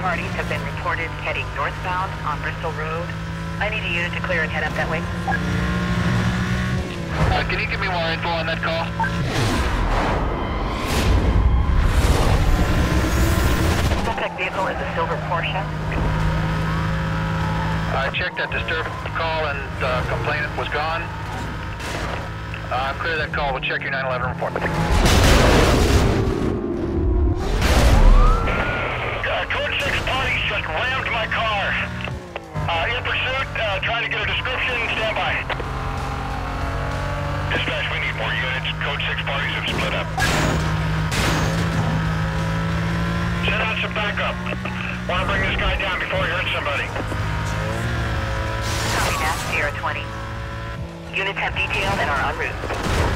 parties have been reported heading northbound on Bristol Road. I need a unit to clear and head up that way. Uh, can you give me more info on that call? Suspect vehicle is a silver Porsche. I checked that disturbed call and uh, complainant was gone. Uh, clear that call. We'll check your 911 report. Trying to get a description. Stand by. Dispatch, we need more units. Code 6 parties have split up. Send out some backup. Want to bring this guy down before he hurts somebody. Copy that, Sierra 20. Units have detailed and are en route.